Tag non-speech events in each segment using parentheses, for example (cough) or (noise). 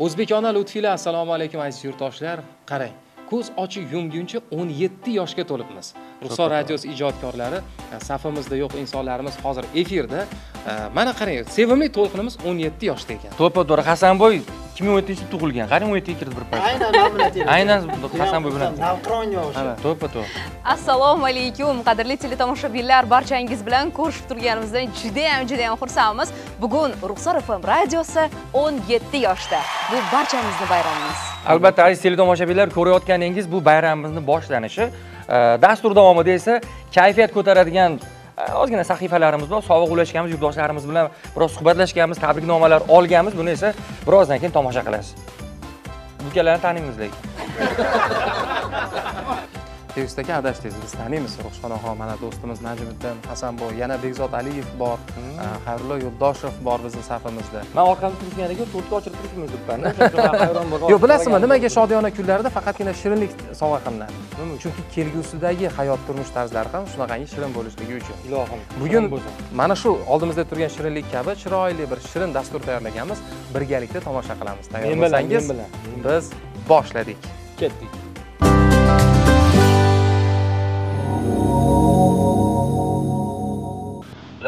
o'zbekona lutfiylar assalomu alaykum aziz yurtdoshlar. Qarang ko'z ochib yumguncha 17 yoshga to'libmiz. Ruxsor radiosi ijodkorlari e, safimizda yo'q insonlarimiz hozir efirda. E, mana qarang sevimli to'lqinimiz 17 yoshda ekan. To'ppa to'g'ri hasanboy ikki ming o'n yettinchi yilda tug'ilgan? Qarang o'n yettiga kirdi bir payt aynan bilan aynan hasanboy bilan navqiron yoshi Ana, to'ppa to'g'ri assalomu alaykum qadrli teletomoshabinlar barchangiz bilan ko'rishib turganimizdan judayam judayam xursandmiz. Bugun ruxsor fm radiosi 17 yoshda. Bu barchamizni bayramimiz. Albatta aziz teletomoshabinlar ko'rayotganingiz bu bayramimizni boshlanishi E, dastur davomida esa kayfiyat ko'taradigan ozgina sahifalarimiz bor sovg'a ulashganmiz yurtdoshlarimiz bilan biroz suhbatlashganmiz tabriknomalar olganmiz. Buni esa birozdan keyin tomosha qilasiz. Bukalarni taniymiz lekin. (laughs) Tevfik aka adashdingiz biz taniymiz. Ruxshonaxon mana do'stimiz najmiddin hasanboy yana bekzod aliyev bor. E, xayrullo yo'ldoshev bor bizni safimizda. Man orqamda turishganiga to'rtga ochilib turishim debman (laughs) hayron bo'lib yo'q bilasizmi nimaga shodiyona kunlarda faqatgina shirinlik sovg'a qilinadi chunki kelgusidagi hayot turmush tarzlari ham shunaqangi shirin bo'lishligi uchun. Ilohim bugun mana shu oldimizda turgan shirinlik kabi chiroyli bir shirin dastur tayyorlaganmiz. Birgalikda tomosha qilamiz. Tayyor Men bo'lsangiz men biz boshladik. Ketdik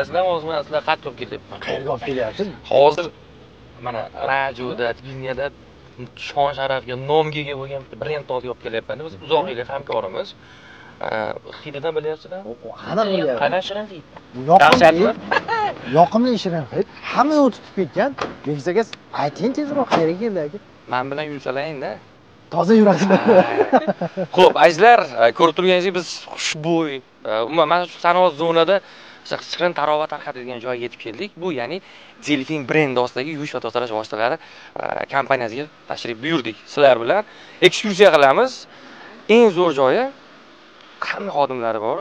bilasizlarmi hozir man sizlar qattiq olib kelyapman qayerga olib kelyapsiz hozir mana radioda televideniyada shon sharafga nomga ega bo'lgan brend olib kelyapman biz uzoq yillik hamkorimiz. Hididan bilyapsizlarmi? Aniq bilyapman qanaqa shirin hid yoqimli (laughs) yoqimli shirin hid hamma o'tib ketgan. Bekzod aka ayting tezroq qayerga keldi aka man bilan yursalaringda toza yurasizlar Xo'p, azizlar, ko'rib turganingizdek biz xushbo'y, e, umuman mana shu sanoat zonada shirin tarovat tarqatadigan joyga yetib keldik. Bu ya'ni Delfin brendi ostidagi yuvish va tozalash vositalari kompaniyasiga tashrif buyurdik. Sizlar bilan ekskursiya qilamiz. Eng zo'r joyi hamma xodimlari bor.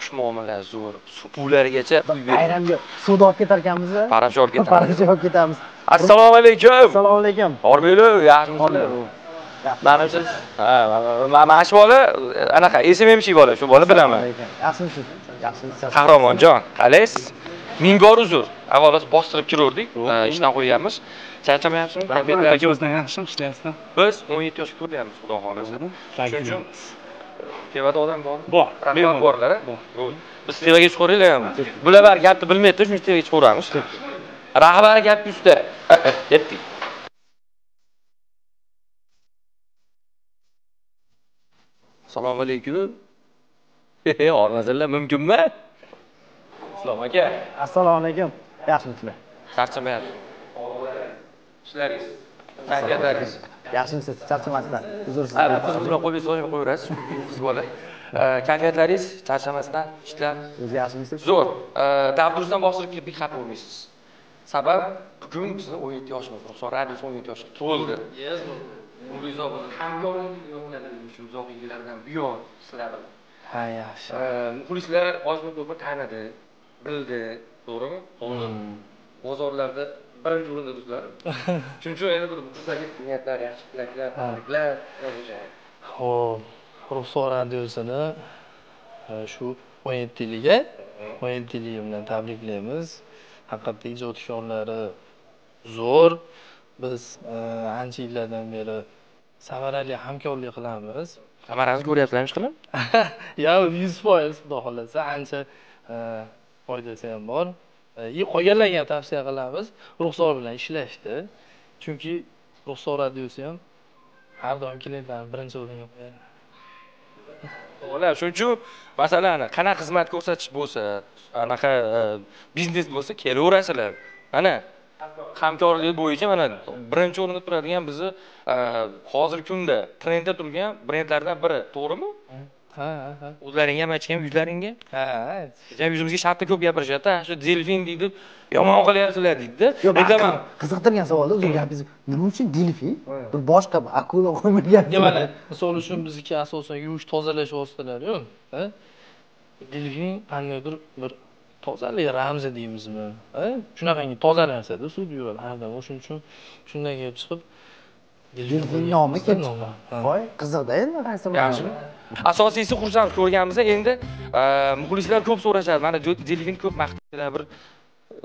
Xushmuomala zo'r, supularigacha bayramga suvda olib ketar ekanmiz parasha olib ketamiz. parasha olib ketamiz Assalomu alaykum. assalomu alaykum Hormanglar, yaxshimisizlar? Manimcha, ha, mana shu bola anaqa SMMC bola, shu bola bilaman. yaxshimisiz yaxshimisiz Qahramonjon, qalaysiz? Mingor uzr. Avvalo bostirib kiruvdik, ishdan qo'yganmiz. Charchamayapsizmi? aka o'zidan yaxshi ishlayapsizlar Biz 17 yoshga to'lyapmiz, xudo xohlasa. Shuning uchun tevada odam bormi? bor Mehmon borlar? Bo'ldi. Biz tevaga chiqaveraylik ham. Bular bari gapni bilmaydi, shuning uchun tevaga chiqaveramiz. Rahbar gap yuzda. Ketdik. (laughs) Assalomu alaykum. (laughs) He, olmasalar mumkinmi? Islom aka, assalomu alaykum yaxshimisizlar charchamayapti. Ishlaringiz, kayfiyatlaringiz. yaxshimisiz charchamasdan uzrsiz Ha, qiz bilan qo'yib so'yib qo'yaverasiz. Qiz bola. Kayfiyatlaringiz, charchamasdan ishlar o'zi yaxshimisiz zo'r. Dabdurustdan bostirib kelib xafa bo'lmaysiz. Sabab bugun bizni 17 yoshimiz, Ruxsor radiosi 17 yoshga to'ldi. Umringiz yo'naladi shu uzoq yillardan buyon sizlar bilan. ha yaxshi Muxlislar ozmi ko'pmi tanidi, bildi, to'g'rimi? Bozorlarda birinchi o'rinda bizlar. Shuning uchun endi bir bizdagi niyatlar, yaxshi tilaklar, tabriklar ho'p ruxsor radiosini shu o'n yettiligiga o'n yettilligi bilan tabriklaymiz haqiqatda ijodkorlari zo'r biz ancha yillardan beri samarali hamkorlik qilamiz. Samarani ko'ryapsizlarmi ishqilim? (laughs) yo yuz foiz xudo xohlasa ancha e, foydasi ham bor. E, и qolganlarga ham tavsiya qilamiz. Ruxsor bilan ishlashni chunki ruxsor radiosi ham har doim klientlarni birinchi o'ringa qo'yadi. To'g'ri, shuning uchun masalan qanaqa xizmat ko'rsatish bo'lsa, anaqa e, biznes bo'lsa kelaverasizlar. Mana hamkorlik bo'yicha mana birinchi o'rinda turadigan bizni e, hozirgi kunda trendda turgan brendlardan biri, to'g'rimi? ha ha ha O'zlaringga ham aytishgan yuzlaringga. ha Kecha yuzimizga shartda ko'p gapirishadi, shu delfin deydi, yomon qilyapsizlar deydi. yo'q Aytaman. qiziqtirgan savolda o'zi gapingiz nima uchun delfin bir boshqa akula qo'ymagan mana misol uchun bizniki asosan yuvish tozalash vositalari yo'q ha? delfin qandaydir bir tozalik ramzi deymizmi ha? shunaqangi toza narsada suvda yuradi har doim o'shaning uchun shundan kelib chiqib delfin nomi kelib voy qiziqda endi qaysi bir- Yaxshi. Asosiysi xursand ko'rganmiz endi e, muxlislar ko'p so'rashadi. Mana delfin ko'p maqtaydilar bir e,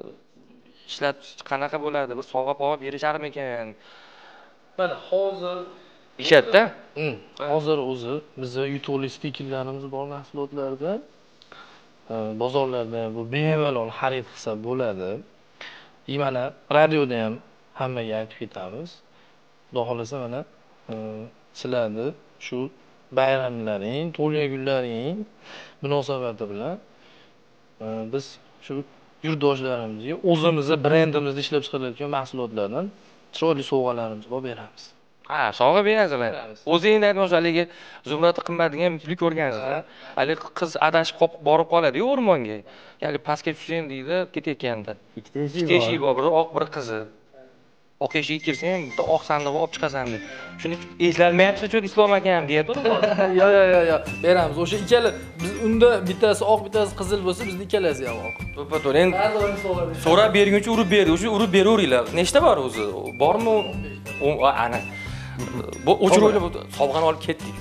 ishlat qanaqa bo'ladi? Bir sovg'a pog'a berisharmikan? mana hozir Hmm, hozir o'zi bizni yutuqli spikerlarimiz bor mahsulotlarda e, bozorlarda bu bemalol xarid qilsa bo'ladi и mana radioda ham hammaga aytib ketamiz xudo xohlasa mana sizlarni shu bayramlaring tug'ilgan kunlaring munosabati bilan biz shu yurtdoshlarimizga o'zimizni brendimizda ishlab chiqarayotgan mahsulotlardan chiroyli sovg'alarimizni olib beramiz. Ha sovg'a berasizlar Beramiz. o'zingiz aytmoqchi haligi zumrati qimmat degan klip ko'rgansizlar haligi qiz adashib qolib borib qoladiyu o'rmonga. Haligi pastga tushsang deydi ketayotganda ikkita ikkita eshigi bor biri oq biri qizil oq eshikka kirsang bitta oq sandiqni olib chiqasan deb shuni eslanmayapti shu islom akam deyapti (laughs) yo yo yo yo beramiz. O'sha ikkala biz unda bittasi oq bittasi qizil bo'lsa bizni ikkalasi ham oq. To'ppa to'g'ri endi so'rab berguncha urib ber o'sha urib beraveringlar nechta bor o'zi? Bormi? Ana bu o'chirib o'ylab sovg'ani olib ketdik.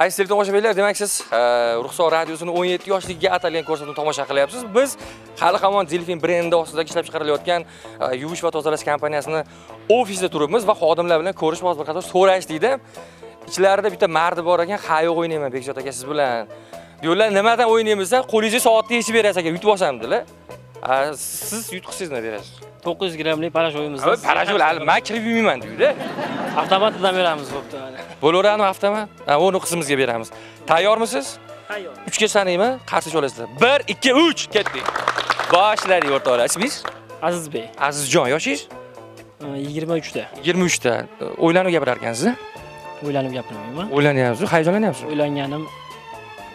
Aziz teletomoshabinlar demak siz e, ruxsor radiosini 17 yoshligiga atalgan ko'rsatuvni tomosha qilyapsiz. Biz hali hamon delfin brendi ostida ishlab chiqarilayotgan e, yuvish va tozalash kompaniyasini ofisida turibmiz va xodimlar bilan ko'rishib hozir bir qator so'rashdikda ichlarida bitta mardi bor ekan ha yo'q o'ynayman bekzod aka siz bilan. Deydilar nimadan o'ynaymiz desa qo'lingizga soatni yechib berasiz aka yutib olsam dedilar. Siz yutqisiz nima berasiz to'qqiz yuz grammlik parashyutimizni parajul hali man kirib yurmayman deydi avtomatidan beramiz bo'pti bo'laveradimi avtomat Ha, uni qizimizga beramiz tayyormisiz tayyor uchga sanayman qarshi olasizlar bir ikki uch ketdik boshladik o'rtoqlar ismingiz azizbek azizjon yoshingiz yigirma uchta yigirma uchta o'ylanib gapirar ekansiz o'ylanib gapirmayman o'ylanyapsiz hayajonlanyapsiz o'ylanganim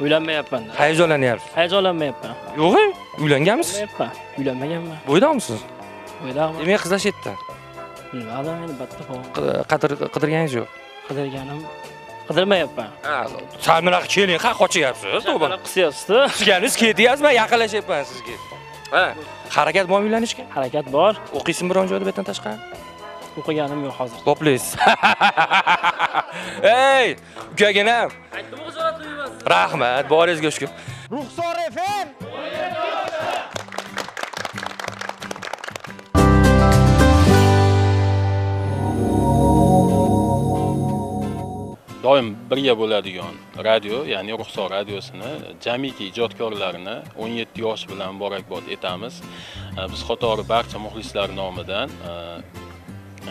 o'ylanmayapman hayajonlanyapsiz hayajonlanmayapman yo'q uylanganmisiz uylanmaganman. Bo'ydoqmisiz o'ydaqman demak qizlar chetda. Bilmadim endi bitta qidir- qidirganingiz yo'q. Qidirganim qidirmayapman. Sal bunaqa keling ha qochyapsiz to'g'ri. Qanaqa qisyapsiz sizganingiz ketyapsiz man yaqinlashyapman sizga. Ha harakat bormi uylanishga? Harakat bor. O'qiysizmi biron joyda bu yerdan tashqari? O'qiganim yo'q hozir. Toplaysiz. (laughs) Ey, ukaginam. Rahmat, boringizga shukur. ruxsor fm doim birga bo'ladigan radio ya'ni ruxsor radiosini jamiki ijodkorlarni 17 yosh bilan muborakbod etamiz. E, biz qatori barcha muxlislar nomidan e,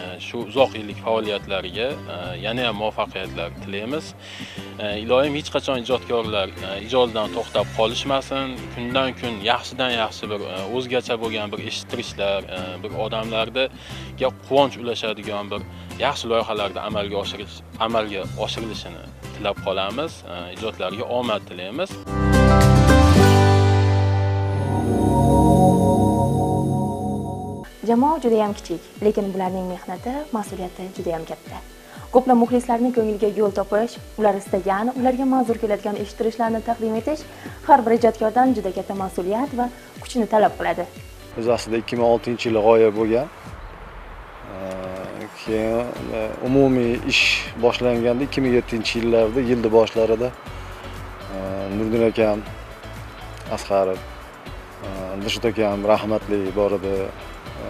e, shu uzoq yillik faoliyatlariga yana ham muvaffaqiyatlar tilaymiz. Iloyim hech qachon ijodkorlar ijodidan to'xtab qolishmasin. Kundan kun yaxshidan yaxshi bir o'zgacha bo'lgan bir eshittirishlar bir odamlarga quvonch ulashadigan bir yaxshi loyihalarni amalga oshirish amalga oshirilishini tilab qolamiz ijodlariga omad tilaymiz Jamoa juda ham kichik, lekin bularning mehnati, mas'uliyati juda ham katta. Ko'plab muxlislarning ko'ngliga yo'l topish, ular istagan, ularga manzur keladigan eshittirishlarni taqdim etish har bir ijodkordan juda katta mas'uliyat va kuchni talab qiladi. biz aslida 2006 yili g'oya bo'lgan keyin umumiy ish boshlanganda 2007 yillarda yilni boshlarida e, nurdin akam asqarov e, dilshod akam rahmatli bor edi e,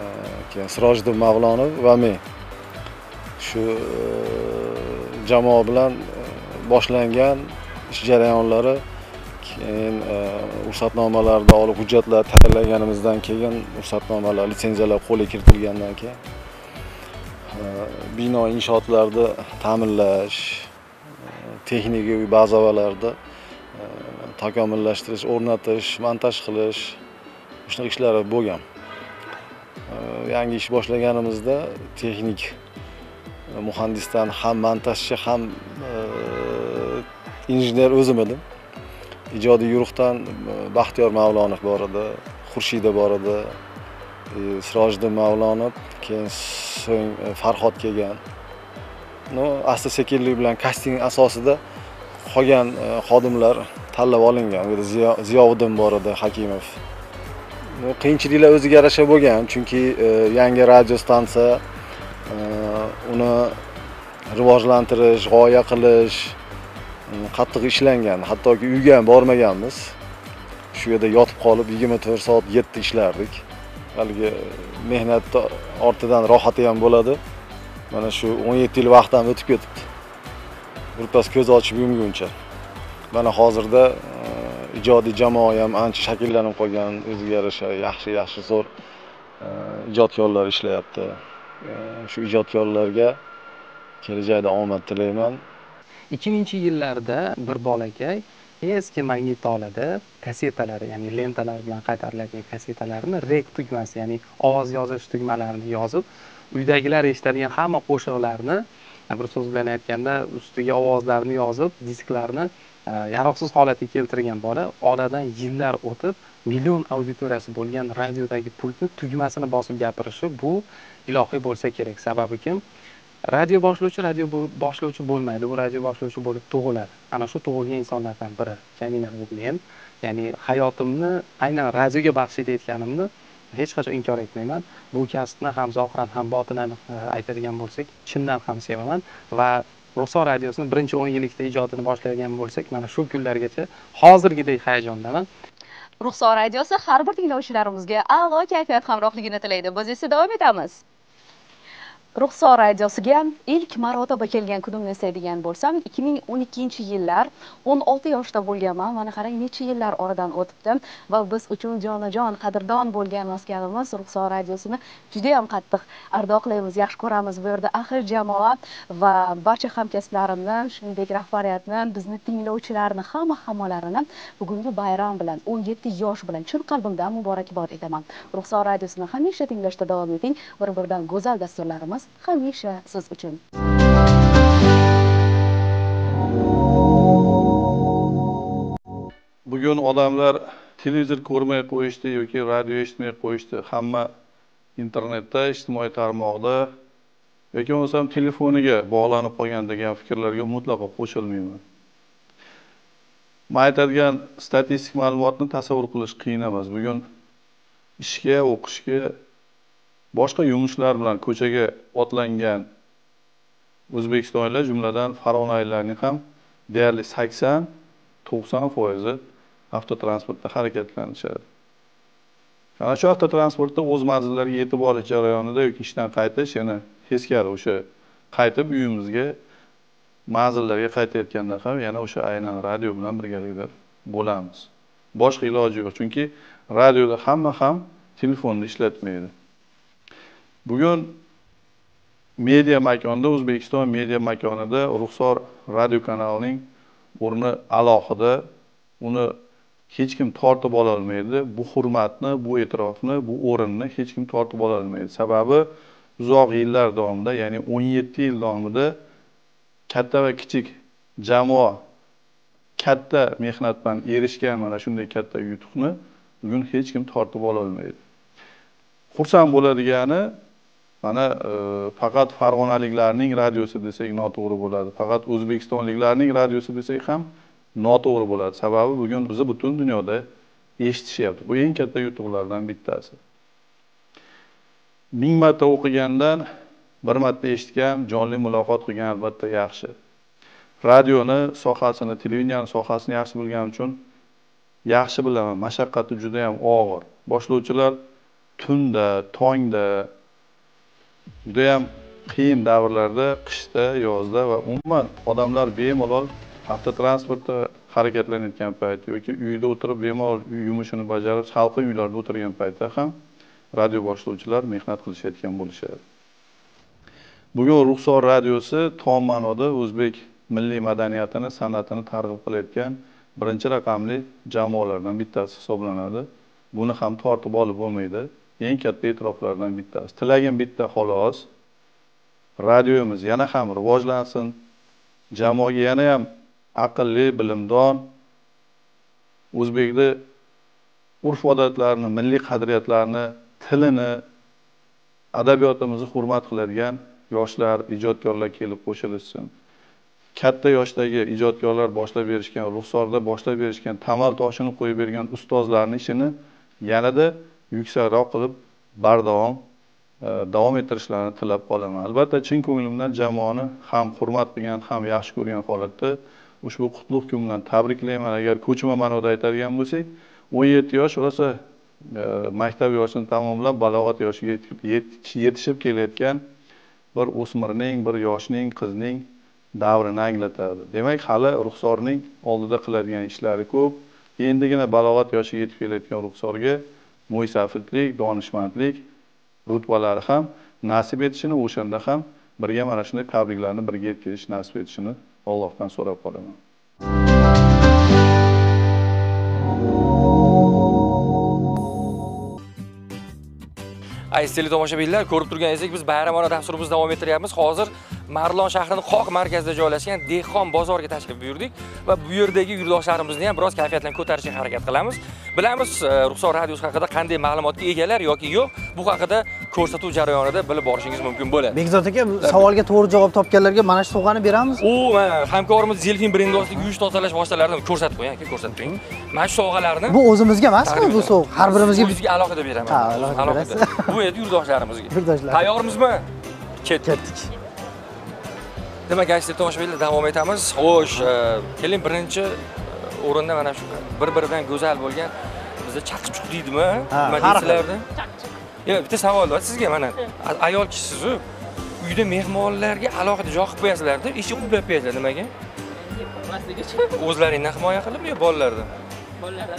keyin sirojiddin mavlonov va men. Shu jamoa bilan boshlangan ish jarayonlari keyin ruxsatnomalarni olib hujjatlar tayyorlaganimizdan keyin ruxsatnomalar litsenziyalar qo'lga kiritilgandan keyin bino inshootlarni ta'minlash e, texnikaviy bazalarni e, takomillashtirish o'rnatish montaj qilish shunaqa ishlari bo'lgan. Yangi ish boshlaganimizda texnik e, muhandisdan ham montajchi ham e, injener o'zim edim. Ijodiy guruhdan baxtiyor mavlonov bor edi xurshida bor edi. Sirojiddin mavlonov keyin so'ng e, farhod kelgan. Ну asta sekinlik bilan kasting asosida qolgan e, xodimlar tanlab olingan. U yerda Ziyo- bor edi hakimov. Bu qiyinchiliklar o'ziga yarasha bo'lgan chunki e, yangi radio stansiya uni rivojlantirish g'oya qilish qattiq ishlangan. Hattoki uyga ham bormaganmiz. Shu yerda yotib qolib 24 soat 7 ishlardik. Haligi mehnatni ortidan rohati ham bo'ladi. Mana shu o'n yetti yil vaqt ham o'tib ketibdi. Birpas ko'z ochib yumguncha. Mana hozirda e, ijodiy jamoa ham ancha shakllanib qolgan o'ziga yarasha yaxshi yaxshi zo'r e, ijodkorlar ishlayapti. E, shu ijodkorlarga kelajakda omad tilayman. ikki minginchi yillarda bir bolakay eski magnitolada kassetalar ya'ni lentalar bilan qaytariladigan kassetalarni rek tugmasi ya'ni ovoz yozish tugmalarini yozib uydagilar eshitadigan hamma qo'shiqlarni bir so'z bilan aytganda ustiga ovozlarni yozib disklarni e, yaroqsiz holatga keltirgan bola oradan yillar o'tib million auditoriyasi bo'lgan radiodagi pultni tugmasini bosib gapirishi bu ilohiy bo'lsa kerak. Sababi kim? Radio boshlovchi radio boshlovchi bo'lmaydi. U radio boshlovchi bo'lib tug'iladi. Ana shu tug'ilgan insonlardan biri jamila men ya'ni hayotimni aynan radioga baxsh etayotganimni hech qachon inkor etmayman. Bu kasbni ham zohiran ham botinan e, aytadigan bo'lsak chindan ham sevaman va ruxsor radiosini birinchi o'n yillikda ijodini boshlagan bo'lsak mana shu kunlargacha hozirgidek hayajondaman. Ruxsor radiosi har bir tinglovchilarimizga a'lo kayfiyat hamrohligini tilaydi. Biz esa davom etamiz. Ruxsor radiosiga ilk marotaba kelgan kunimni eslaydigan bo'lsam ikki ming o'n ikkinchi yillar o'n olti yoshda bo'lganman mana qarang necha yillar oradan o'tibdi va biz uchun jonajon qadrdon bo'lgan maskanimiz ruxsor radiosini judayam qattiq ardoqlaymiz yaxshi ko'ramiz bu yerda ahil jamoa va barcha hamkasblarimni shuningdek rahbariyatni bizni tinglovchilarni hamma hammalarini bugungi bayram bilan o'n yetti yosh bilan chin qalbimdan muborakbod etaman. Ruxsor radiosini hamisha tinglashda davom eting bir biridan go'zal dasturlarimiz hamisha siz uchun bugun odamlar televizor ko'rmay qo'yishdi yoki radio eshitmay qo'yishdi. Hamma internetda ijtimoiy tarmoqda. Yoki bo'lmasam telefoniga bog'lanib qolgan degan fikrlarga mutlaqo qo'shilmayman. Man aytadigan statistik ma'lumotni tasavvur qilish qiyin emas. Bugun ishga o'qishga boshqa yumushlar bilan ko'chaga otlangan o'zbekistonliklar jumladan farg'onaliklarning ham deyarli sakson to'qson foizi avtotransportda harakatlanishadi. Ana shu avtotransportda o'z manzillariga yetib olish jarayonida yoki ishdan qaytish yana teskari o'sha qaytib uyimizga manzillarga qaytayotganda ham yana o'sha aynan radio bilan birgalikda bo'lamiz. Boshqa iloji yo'q chunki radioda hamma ham telefonni ishlatmaydi. Bugun media makonda o'zbekiston media makonida ruxsor radio kanalining o'rni alohida uni hech kim tortib ololmaydi. Bu hurmatni bu e'tirofni bu o'rinni hech kim tortib ololmaydi. Sababi uzoq yillar davomida ya'ni o'n yetti yil davomida katta va kichik jamoa katta mehnat bilan erishgan mana shunday katta yutuqni bugun hech kim tortib ololmaydi. Xursand bo'ladigani mana e, faqat farg'onaliklarning radiosi desak noto'g'ri bo'ladi. Faqat o'zbekistonliklarning radiosi desak ham noto'g'ri bo'ladi. Sababi bugun bizni butun dunyoda eshitishyapti. Bu eng katta yutuqlardan bittasi. Ming marta o'qigandan bir marta eshitgan jonli muloqot qilgan albatta yaxshi. Radioni sohasini televideniyani sohasini yaxshi bilganim uchun yaxshi bilaman. Mashaqqati juda yam og'ir. Boshlovchilar tunda tongda judayam qiyin davrlarda qishda yozda va umuman odamlar bemalol avtotransportda harakatlanayotgan payt yoki uyda o'tirib bemalol uy yumushini bajarib salqin uylarda o'tirgan paytda ham radio boshlovchilar mehnat qilishayotgan bo'lishadi. Bugun ruxsor radiosi tom ma'noda o'zbek milliy madaniyatini san'atini targ'ib qilayotgan birinchi raqamli jamoalardan bittasi hisoblanadi. Buni ham tortib olib bo'lmaydi. Eng katta e'tiroflardan bittasi. Tilagim bitta xolos. Radiomiz yana ham rivojlansin. Jamoaga yana ham aqlli bilimdon o'zbekni urf odatlarini milliy qadriyatlarni tilini adabiyotimizni hurmat qiladigan yoshlar ijodkorlar kelib qo'shilishsin. Katta yoshdagi ijodkorlar boshlab berishgan ruxsorda boshlab berishgan tamal toshini qo'yib bergan ustozlarni ishini yanada yuksakroq qilib bardavom e, davom ettirishlarini tilab qolaman. Albatta chin ko'nglimdan jamoani ham hurmat qilgan ham yaxshi ko'rgan holatda ushbu qutlug' kun bilan tabriklayman. Agar ko'chma ma'noda aytadigan bo'lsak o'n yetti yosh rosa e, maktab yoshini tamomlab balog'at yoshiga yetib- yetishib kelayotgan bir o'smirning bir yoshning qizning davrini anglatadi. Demak hali ruxsorning oldida qiladigan ishlari ko'p. Endigina balog'at yoshiga yetib kelayotgan ruxsorga mo'ysafidlik donishmandlik rutbalari ham nasib etishini o'shanda ham birga mana shunday tabriklarni birga yetkazish nasib etishini allohdan so'rab qolaman. Aziz tomoshabinlar ko'rib turganingizdek biz bayramona dasturimizni davom ettiryapmiz. Hozir marlon shahrining qoq markazida joylashgan dehqon bozoriga tashrif buyurdik va bu yerdagi yurtdoshlarimizni ham biroz kayfiyatlarni ko'tarishga harakat qilamiz. Bilamiz e, ruxsor radiosi haqida qanday ma'lumotga egalar yoki yo'q bu haqida ko'rsatuv jarayonida bilib borishingiz mumkin bo'ladi. Bekzod aka savolga to'g'ri javob topganlarga mana shu sovg'ani beramiz. U mana hamkorimiz zelfin brendi ostidagi yuvish tozalash vositalarini ko'rsatib qo'ying aka ko'rsatib qo'ying. Mana shu sovg'alarni bu o'zimizga emasmi bu sovg'a har birimizga o'zingizga alohida beraman. Ha, alohida (laughs) bu endi yurtdoshlarimizga. Yurtdoshlar. tayyormizmi? Ketdik. Ketdik. Demak aziz tomoshabinlar davom etamiz. Xo'sh e, keling birinchi e, o'rinda mana shu bir biridan go'zal bo'lgan bizda chaqchuq deydimi? Nima har xil. Yo'q bitta savol bor sizga mana ayol kishisizu uyda mehmonlarga alohida joy qilib qo'yasizlarda eshik qulflab qo'yasizlar nimaga? O'zlaringdan himoya qilibmi yo bolalardan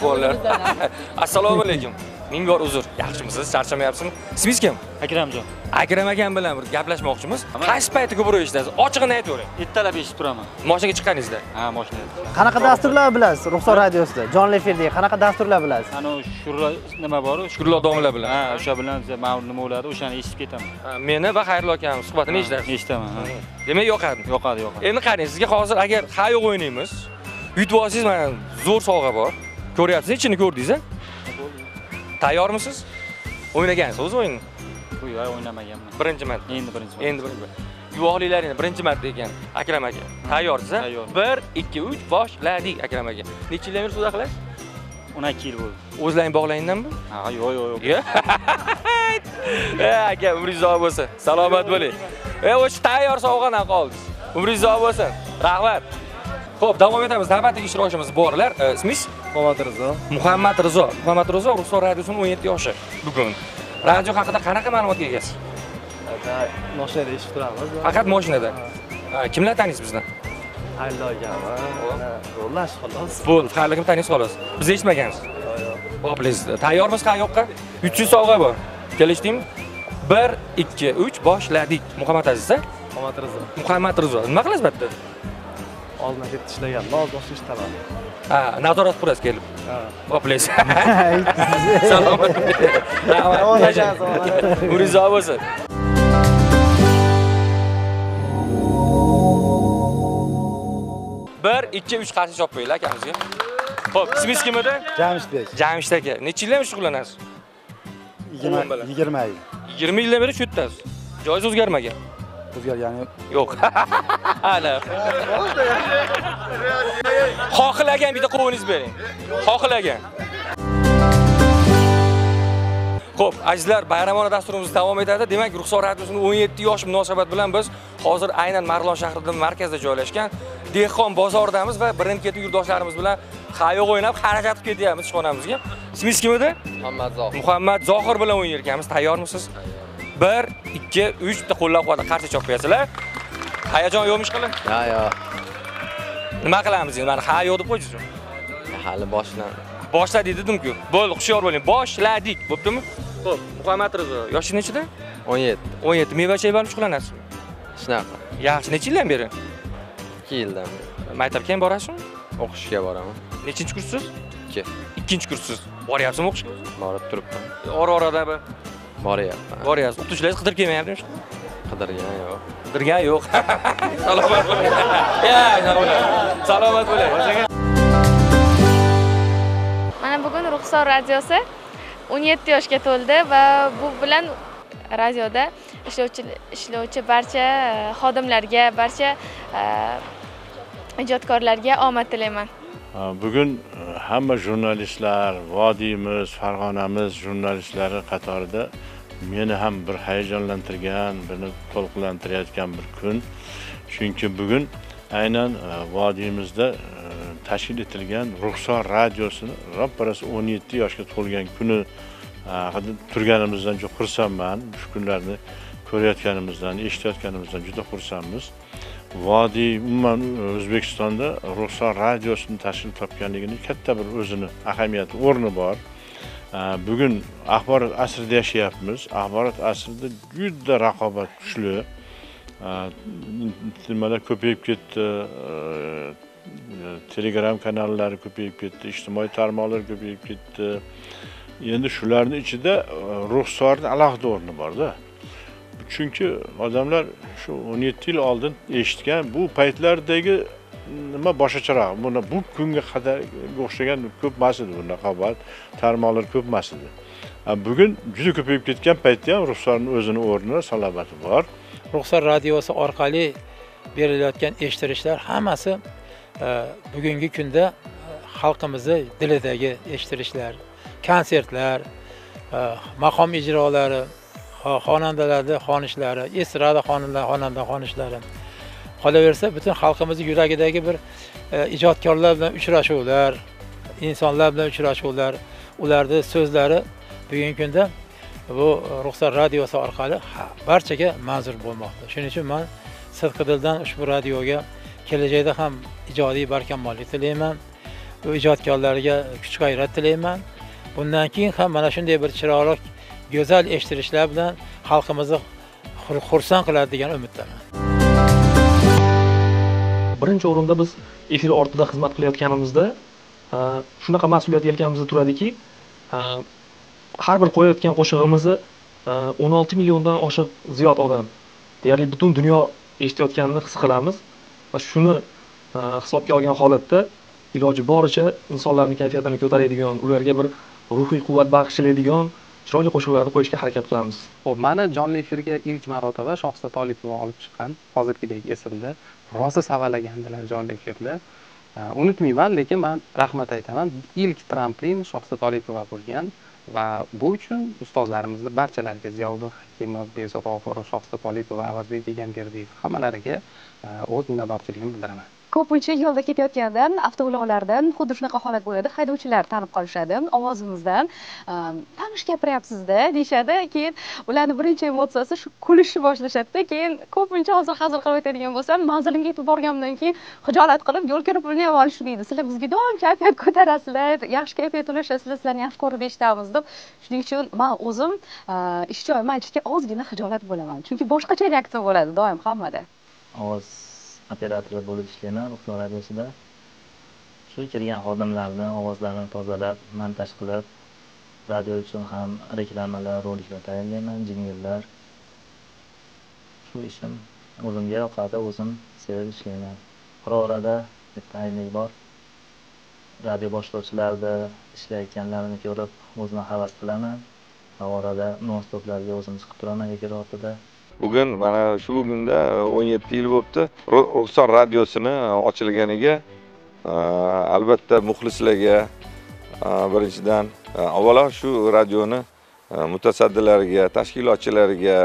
bolalar (laughs) assalomu alaykum. Ming bor uzr. Yaxshimisiz? Charchamayapsizmi? Ismingiz kim? Akramjon akram akam bilan bir gaplashmoqchimiz. Qaysi payti ko'proq eshitasiz ochig'ini aytavering ertalab eshitib turaman. Moshinaga chiqqaningizda. Ha mashinada qanaqa dasturlar bilasiz? Ruxsor radiosida jonli efirdagi qanaqa dasturlar bilasiz? Anavi shurla nima boru shukurullo domla bilan. Ha o'sha bilan ma'lum nima bo'ladi? O'shani eshitib ketaman. Ha, meni va xayrullo akam suhbatini eshitasiz. eshitaman demak yoqadi. Yoqadi yoqadi. Endi qarang sizga hozir agar ha yo'q o'ynaymiz yutib olsangiz mana zo'r sovg'a bor ko'ryapsiz. Ichini ko'rdingiz a tayyormisiz? O'ynagansiz o'zi o'yinni? Yo'q o'ynamaganman. Birinchi marta. Endi birinchi marta. endi birinchi guvohliklaringni birinchi marta ekan akram aka. Tayyorsiz a bir ikki uch boshladik akram aka. Necha yildan beri suvda qilasiz o'n ikki yil bo'ldi. O'zlaring bog'lagandanmi ha yo'q yo'q yo'q. Yo. (laughs) aka umringiz uzoq bo'lsin. Salomat bo'ling. E o'sha tayyor sovg'adan qoldingiz. Umringiz uzoq bo'lsin. Rahmat ho'p davom etamiz. Navbatdagi ishtirokchimiz borlar E, ismingiz? Muhammad rizo. Muhammad rizo. Muhammad rizo ruxsor radiosining o'n yetti yoshi. Bugun radio haqida qanaqa ma'lumotga egasiz? Mashinada eshitib turamiz. Faqat mashinada. Kimlar taniysiz bizni? Hallo akami yo'llash xolos. Bo'ldi faqatligini taniysiz xolos? Biz eshitmaganmiz. Hoplis tayyormiz ha yo'qqa? Uch yuz sovg'a bor kelishdingmi? Bir ikki uch boshladik. Muhammad aziz muhammad rizo. Muhammad rizo. Nima qilasiz bu yerda oldin ketib ishlaganman hozir boshqa eshitaman ha nazorat qilasiz kelib. Ha. Hoplis (laughs) salomat umringiz uzoq bo'lsin. Bir ikki uch qarshi chopib qo'yinglar akamizga. Ho'p ismingiz kim edi? Jamshidbek jamshid aka. Necha yildan beri shug'ullanasiz? Bilan. yigirma yil. Yigirma yildan beri shu yerdasiz joyingiz o'zgarmagan o'zgargani yo'q (laughs) ana xohlagan bitta qo'lingizni bering xohlagan Xo'p, azizlar, bayramona dasturimiz davom etadi. Demak, Ruxsor radiosining 17 yosh munosabat bilan biz hozir aynan Marlon shahrida markazda joylashgan dehqon bozoridamiz va birin-ketin yurtdoshlarimiz bilan hayoq o'ynab, harakat qilib ketyapmiz ishxonamizga. Ismingiz kim edi? muhammad zohir Muhammad Zohir bilan o'ynayar ekanmiz. Tayyormisiz? 1 2 3 bitta qo'llab-quvvatla qarshi chop qo'yasizlar. Hayajon yo'qmi ish qiling? yo yo Nima qilamiz endi? Mana ha yo'q deb qo'ysiz. hali boshlan Boshladik dedim-ku. Bo'ldi, hushyor bo'ling. Boshladik. Bo'ptimi? Xo'p, Muhammad Rizo, yoshingiz nechida? 17 17. Meva-chayva bilan shug'ullanasiz. shunaqa Yaxshi, necha yildan beri? 2 yildan beri Maktabga ham borasizmi? o'qishga boraman Nechinchi kurssiz? Ikki. Ikkinchi kurssiz. Boryapsizmi o'qishga? borib turibman Ora-orada boryapman boryapsiz. O'qituvchilaringiz qidirib kelmayaptimi? qidirgan yo'q Qidirgan yo'q. Salomat bo'ling. Ya, salomat. Salomat bo'ling. Mana bugun Ruxsor radiosi 17 yoshga to'ldi va bu bilan radioda ishlovchi ishlovchi barcha eh, xodimlarga, barcha eh, ijodkorlarga omad tilayman. Bugun e, hamma jurnalistlar, vodiyimiz, Farg'onamiz jurnalistlari qatorida meni ham bir hayajonlantirgan, beni to'lqinlantirayotgan bir kun. Chunki bugun aynan e, vodiymizda vodiyimizda tashkil etilgan Ruxsor radiosini ropparasi 17 yoshga to'lgan kuni e, haqida turganimizdan juda xursandman. Shu kunlarni ko'rayotganimizdan eshitayotganimizdan juda xursandmiz. Vodiy umuman o'zbekistonda ruxsor radiosini tashkil topganligini katta bir o'zini ahamiyati o'rni bor. Bugun axborot asrida yashayapmiz. Axborot asrida juda raqobat kuchli. Nimalar ko'payib ketdi? Telegram kanallari ko'payib ketdi ijtimoiy tarmoqlar ko'payib ketdi. Endi shularni ichida e, ruxsorni alohida o'rni borda. Chunki odamlar shu o'n yetti yil oldin eshitgan bu paytlardagi nima boshqacharoq buni bu kunga qadar o'xshagan ko'p emas edi bunaqa raqobat tarmoqlar ko'p emas edi. Bugun juda ko'payib ketgan paytda ham ruxsorni o'zini o'rni salobati bor. Ruxsor radiosi orqali berilayotgan eshittirishlar hammasi bugungi kunda xalqimizni dilidagi eshittirishlar konsertlar maqom ijrolari xonandalarni xonishlari estrada xonanda xonishlari qolaversa butun xalqimizni yuragidagi bir e, ijodkorlar bilan uchrashuvlar insonlar bilan uchrashuvlar ularni so'zlari bugungi kunda bu ruxsat radiosi orqali barchaga manzur bo'lmoqda. Shuning uchun man sidqi dildan ushbu radioga kelajakda ham ijodiy barkamollik tilayman. Bu ijodkorlarga kuch g'ayrat tilayman. Bundan keyin ham mana shunday bir chiroyli go'zal eshittirishlar bilan xalqimizni xursand qiladi degan umiddaman. Birinchi o'rinda biz efir ortida xizmat qilayotganimizda shunaqa mas'uliyat yelkamizda turadiki har bir qo'yayotgan qo'shig'imizni o'n olti milliondan oshiq ziyod odam deyarli butun dunyo eshitayotganini his qilamiz va shuni hisobga olgan holatda iloji boricha insonlarni kayfiyatini ko'taradigan ularga bir ruhiy quvvat bag'ishlaydigan chiroyli qo'shiqlarni qo'yishga harakat qilamiz. Ho'p mani jonli efirga ilk marotaba shohista tolipova olib chiqqan. Hozirgidek esimda. Rosa savalagandilar jonli efirda. Unutmayman lekin man rahmat aytaman ilk tramplin shohista tolipova bo'lgan va bu uchun ustozlarimizni barchalariga ziyovuddin hakimov behzod g'ofurov shohista tolipova avazbek deganberdiyev hammalariga e, o'z minnatdorchiligimni bildiraman. Ko'pincha yo'lda ketayotganda avtoulovlarda xuddi shunaqa holat bo'ladi. Haydovchilar tanib qolishadi ovozimizdan ehm, tanish gapiryapsizda deyishadi. Keyin ularni birinchi emotsiyasi shu kulishni boshlashadida keyin ko'pincha hozir hazil qilib aytadigan bo'lsam manzilimga yetib borganimdan keyin hijolat qilib yo'l ham olish deydi. Sizlar bizga doim kayfiyat ko'tarasizlar yaxshi kayfiyat ulashasizlar sizlarni yaxshi ko'rib eshitamiz deb. Shuning uchun man o'zim ehm, ish joyimni aytishga ozgina hijolat bo'laman. Chunki boshqacha reaksiya bo'ladi doim hammada. Ovoz operatori bo'lib ishlayman ruxsor radiosida shu kirgan xodimlarni ovozlarini tozalab montaj qilib radio uchun ham reklamalar roliklar tayyorlayman jingllar shu ishim o'zimga yoqadi o'zim sevib ishlayman bir orada bitta aylik bor. Radio boshlovchilarni ishlayotganlarini ko'rib o'zim havas qilaman va orada non stoplarga o'zim chiqib turaman efir ortida bugun mana shu kunda e, o'n yetti yil bo'libdi ruxsor radiosini e, ochilganiga e, albatta muxlislarga birinchidan avvalo shu radioni mutasaddilariga tashkilotchilariga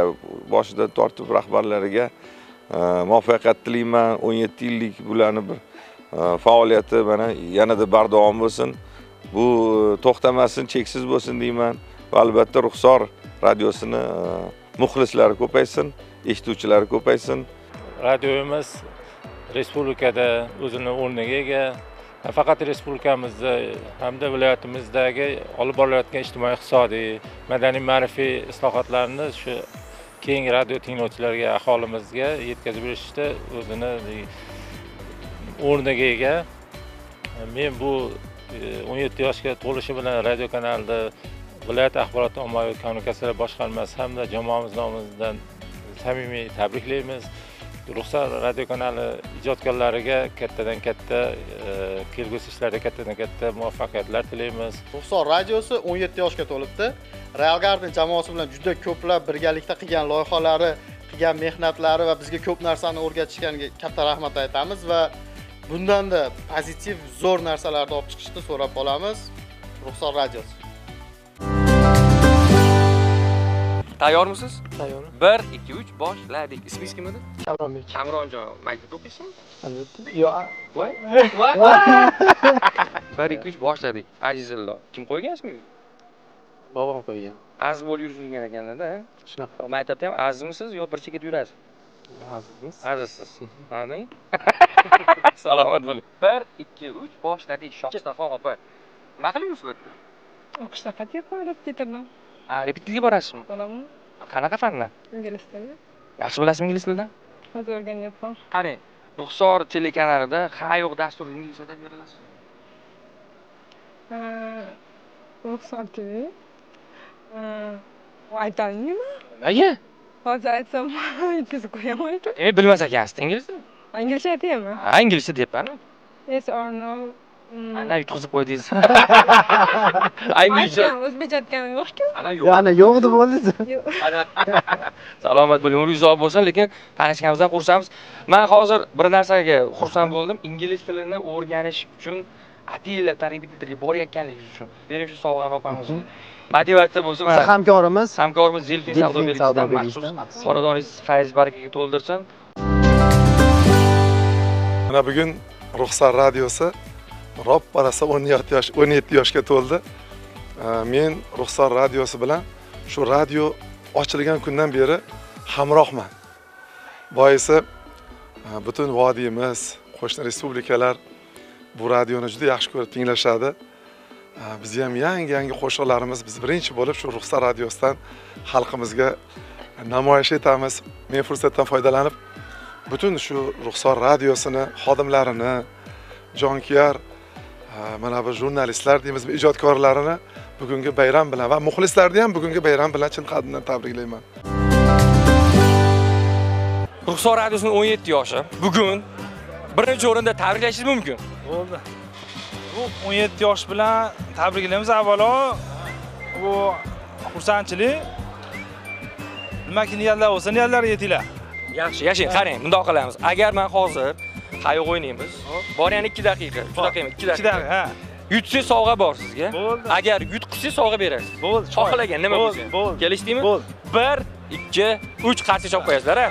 boshida tortib rahbarlariga muvaffaqiyat tilayman. o'n yetti yillik bularni bir faoliyati mana yanada bardavom bo'lsin. Bu to'xtamasin cheksiz bo'lsin deyman. Va albatta ruxsor radiosini muxlislari ko'paysin eshituvchilari ko'paysin. Radiomiz respublikada o'zini o'rniga ega. Nafaqat respublikamizda hamda viloyatimizdagi olib borilayotgan ijtimoiy iqtisodiy madaniy ma'rifiy islohotlarni shu keng radio tinglovchilarga aholimizga yetkazib berishda o'zini o'rniga ega. Men bu e, o'n yetti yoshga to'lishi bilan radio kanalida viloyat axborot ommaviy kommunikatsiyalar boshqarmasi hamda jamoamiz nomidan samimiy tabriklaymiz. Ruxsar radio kanali ijodkorlariga kattadan katta e, kelgusi ishlarda kattadan katta muvaffaqiyatlar tilaymiz. Ruxsor radiosi o'n yetti yoshga to'libdi. Real garden jamoasi bilan juda ko'plab birgalikda qilgan loyihalari qilgan mehnatlari va bizga ko'p narsani o'rgatishganiga katta rahmat aytamiz va bundanda pozitiv zo'r narsalarni olib chiqishni so'rab qolamiz. Ruxsor radiosi. Tayyormisiz? Tayyor bir ikki uch boshladik. Ismingiz kim edi? Kamronbek. Kamronjon maktabda o'qiysizmi albatta. Yo'q voy. (laughs) Bir ikki uch boshladik. Azizillo kim qo'ygan ismingizni bobom qo'ygan. Aziz bo'lib yurgan ekanda shunaqa. Maktabda ham azizmisiz yo bir chekada yurasiz azizmiz azizsiz. Anlading (laughs) salomat bo'ling. Bir ikki uch boshladik. Shohjahon opa. Nima qilyapsiz bu yerda? O'qishda qaytyapman a repetitorga borasizmi boraman qanaqa fanlar ingliz tili yaxshi bilasizmi ingliz tilidan hozir o'rganyapman qarang ruxsor telekanalida ha yo'q dasturini inglizchada berilasizmi ruxsor tv aytolmayman nimaga hozir aytsam yetkazib qo'yaman bilmas ekansiz ingliz tilini inglizcha aytyapman ha inglizcha deyapman yes or no ana yutqizib qo'ydingiz inglizcha o'zbekcha aytganim yo'qku ana yo'q ana yo'q deb bo'ldingiz salomat bo'ling umringiz uzoq bo'lsin lekin tanishganimizdan xursandmiz man hozir bir narsaga xursand bo'ldim ingliz tilini o'rganish uchun отдельно repetitorga borayotganligi uchun bering shu sovg'ani opamiz motivatsiya bo'lsin Siz hamkorimiz hamkorimiz zelfin savdo Delfin belgisidan savdo maxsus xonadoningiz fayz barakaga to'ldirsin mana bugun ruxsor radiosi roppa rosa o'n yetti yosh o'n yetti yoshga to'ldi. Men ruxsor radiosi bilan shu radio ochilgan kundan beri hamrohman. Boisi e, butun vodiyimiz qo'shni respublikalar bu radioni juda yaxshi ko'rib tinglashadi. E, Bizni ham yangi yangi qo'shiqlarimiz biz birinchi bo'lib shu ruxsor radiosidan xalqimizga namoyish etamiz. Men fursatdan foydalanib butun shu ruxsor radiosini xodimlarini jonkuyar mana bu jurnalistlar deymizmi ijodkorlarini bugungi bayram bilan va muxlislarni ham bugungi bayram bilan chin qalbimdan tabriklayman. Ruxsor radiosining o'n yetti yoshi. Bugun birinchi o'rinda tabriklashingiz mumkin. Bo'ldi. Bu o'n yetti yosh bilan tabriklaymiz avvalo. Bu xursandchilik. Nimaki niyatlar bo'lsa niyatlariga yetinglar. Yaxshi yashang qarang bundoq qilamiz. Agar man hozir qayoq o'ynaymiz. Bor yana ikki daqiqa uch daqiqa emas ikki daqiqa. Ha. Yutsangiz sovg'a bor sizga. Bo'ldi. agar yutqisangiz sovg'a berasiz. Bo'ldi. Xohlagan nima bo'lsa bo'ldi. kelishdikmi Bo'ldi. bir ikki uch qarshi chop qo'yasizlar a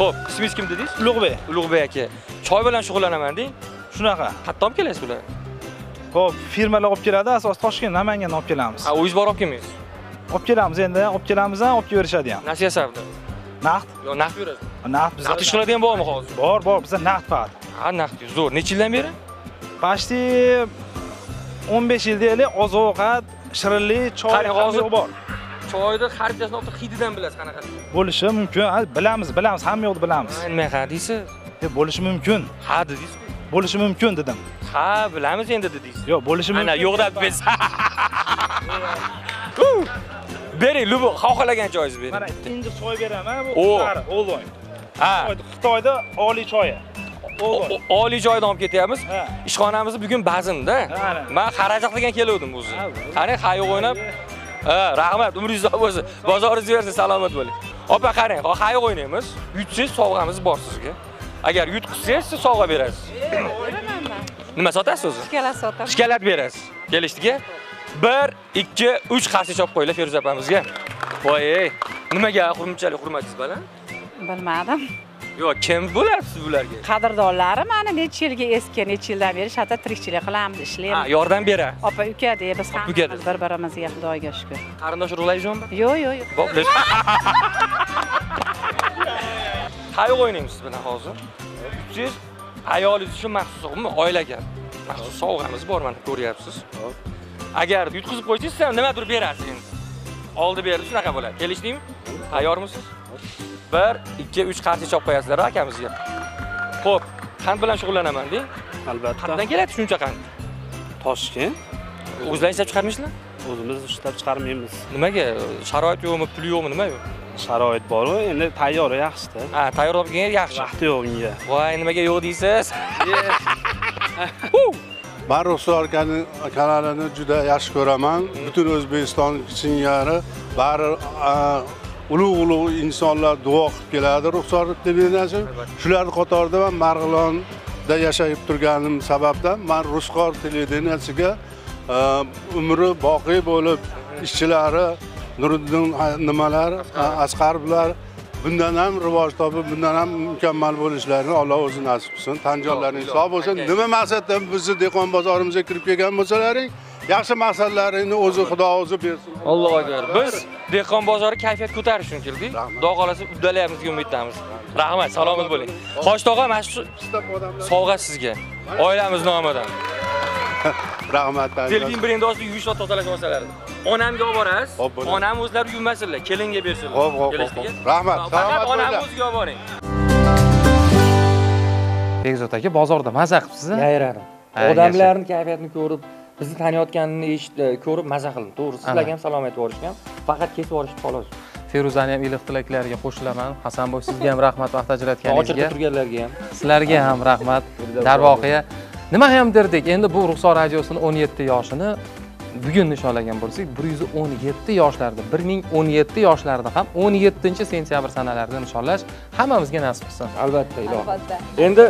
ho'p ismingiz kim dedingiz ulug'bek ulug'bek aka. Choy bilan shug'ullanaman deng. Shunaqa. Qayerdan olib kelasiz bularni ho'p firmalar olib keladi asosi toshkent namangandan olib kelamiz. Ha o'zingiz borib olib kelmaysiz. Olib kelamiz endi olib kelamiz olib kelishadi ham. Nasiya savdo naqd yo naqd berasiz naqd bizda naqd ish qiladigan bormi hozir. Bor bor bizda naqd faqat ha naqd zo'r. Necha yildan beri почти 15 yil deylik oziq ovqat shirinlik choy Qarang, hozir- bor. choyni har bittasini olib hididan bilasiz qanaqa bo'lishi mumkin. Bilamiz bilamiz. Hamma yo'qni bilamiz. Nima ha deysiz. E, bo'lishi mumkin. Ha dedingiz bo'lishi mumkin dedim. Ha bilamiz endi dedingiz yo'q bo'lishi mumkin. ana yo'q deb (laughs) (laughs) bering любой xohlagan joyingizni bering. Mana ikkinchi choy beraman bu qari o'lvoy. Ha. Xitoyda oliy choyi. Oliy joydan olib ketyapmiz. Ishxonamizni bugun bazmda. Man xarajat qilgan keluvdim o'zi. Qarang ha yo'q o'ynab. Rahmat umringiz uzoq bo'lsin. Bozoringiz bersin salomat bo'ling. Opa qarang ha yo'q o'ynaymiz. Yutsangiz sovg'amiz bor sizga. Agar yutqizsangiz siz sovg'a berasiz. Nima sotasiz o'zi? Shokolad sotaman. Shokolad berasiz. Kelishdikki 1 2 3 qarshi chop qo'yinglar feruza opamizga voy ey nimaga hurunchalik hurmatsiz baland bilmadim. Yo'q kim bo'lar bularga? Qadrdonlari mani necha yilga eski necha yildan beri shu yerda tirikchilik qilamiz ishlaymiz. Ha yordam beradi opa uka deya biz hammamiz bir birimizga xudoga shukur. Qarindosh urug'layjon yo'q yo'q yo'q. Qayoq o'ynaymiz siz bilan hozir. Siz ayolingiz uchun maxsus oilaga maxsus sovg'amiz bor mana ko'ryapsiz. Agar yutqizib qo'ysangiz siz ham nimadir berasiz endi. Oldi berdi shunaqa bo'ladi. Kelishdingmi? Tayyormisiz? 1 2 3 qarshi chop qo'yasizlar akamizga. Xo'p, qand bilan shug'ullanaman deng. Albatta. Qayerdan keladi shuncha qand? Toshkent. O'zlaringiz ishlab chiqarmaysizlar? O'zimiz ishlab chiqarmaymiz. Nimaga? Sharoit yo'qmi, pul yo'qmi, nima yo'q? Sharoit bor-ku, endi tayyor yaxshida. Ha, tayyor olib kelgan yaxshi. Vaqti yo'q unga. Voy, nimaga yo'q deysiz? Kani- kanalini juda yaxshi ko'raman. Butun o'zbekiston singari bari ulug' ulug' insonlar duo qilib keladi ruxsor televideniyasi shularni qatorida man marg'ilonda yashab turganim sababdan man ruxsor televideniyasiga umri boqiy bo'lib ishchilari nuriddin nimalar asqarovlar bundan ham rivoj topib bundan ham mukammal bo'lishlarini alloh o'zi nasib qilsin. Tan jonlaring sog' bo'lsin. nima maqsaddan bizni dehqon bozorimizga kirib kelgan bo'lsalaring yaxshi maqsadlaringni o'zi xudo o'zi bersin. Allohu akbar. Biz dehqon bozori kayfiyat ko'tarish uchun keldik. Xudo xohlasa uddalayapmiz degan umiddamiz. Rahmat salomat bo'ling. Xo'sh tog'a mana shu sovg'a sizga. Oilamiz nomidan (laughs) rahmat delfin brendi ostida yuvish va tozalash vositalari onamga olib borasiz. Onam o'zlari yuvmasinlar kelinga bersinlar. Hop, hop. Rahmat, faqat bo'linglar. o'ziga olib boring. Begzod aka bozorda maza qilibsiz a? yayradim Ha, odamlarni kayfiyatini ko'rib bizni taniyotganini eshitib ko'rib maza qildim. To'g'ri sizlarga ham salom aytib yuborishgan faqat kesib yuborishdi xolos. Feruzani ham iliq tilaklariga qo'shilaman. Hasanboy sizga ham rahmat vaqt ochirda ajratganingizga. turganlarga ham. Sizlarga ham rahmat. Darvoqe nima ham derdik, endi bu Ruxsor radiosini 17 yoshini bugun nishonlagan bo'lsak, 117 yoshlarda, 1017 yoshlarida ham 17 sentyabr sanalarida nishonlash hammamizga nasib qilsin. Albatta, ilohim. albatta endi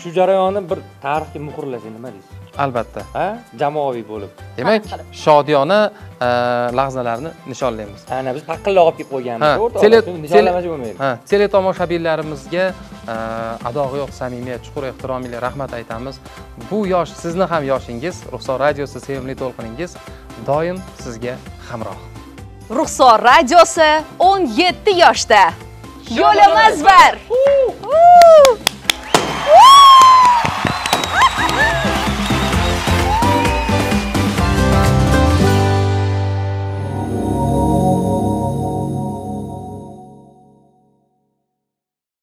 shu jarayonni bir tarixga muhrlash nima deysiz Albatta. ha jamoaviy bo'lib Demak, shodiyona e, lahzalarni nishonlaymiz. ana biz paqilla olib kelib qo'yganmiz nishonlamachi bo'lmaydi Ha, teletomoshabinlarimizga e, adog'i yo'q samimiyat, chuqur ehtirom ila rahmat aytamiz. Bu yosh sizni ham yoshingiz, Ruxsor radiosi sevimli to'lqiningiz doim sizga hamroh. Ruxsor radiosi 17 yoshda. Yo'limiz bir.